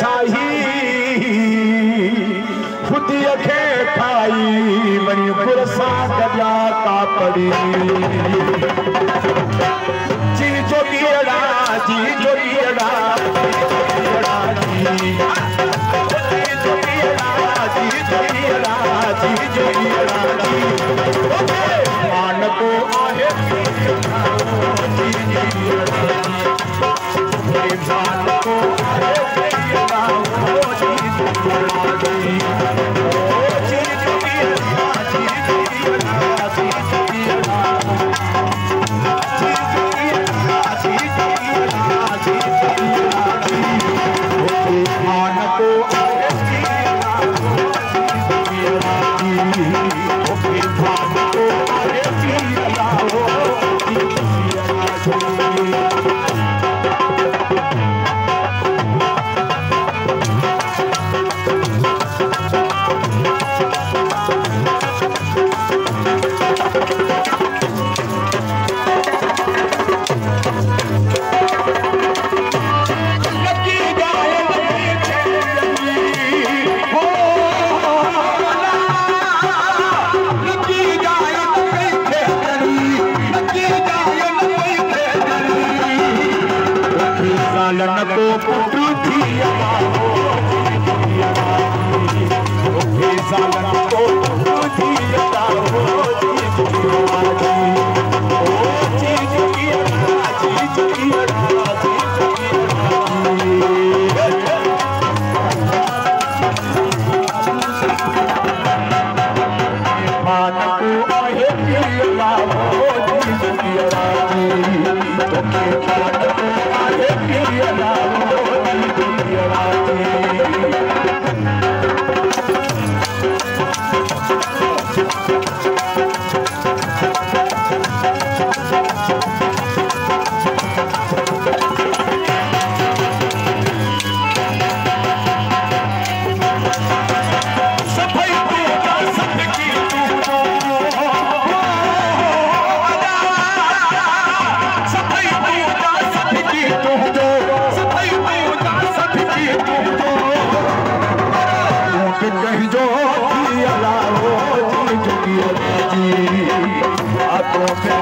ڇائي. خديءَ کي کائي وري گر سان گڏيا ڪا پڙي جي جوگيڙا جي جوگيڙا جي جوگيڙا جي جوگيڙا جي جوگيڙا सागरा को तुझी अदा हो चीज़ की राज़ी ओ चीज़ की अदा चीज़ की अदा चीज़ की अदा मानक आहे प्रिय लाभ हो चीज़ की राज़ी I don't care.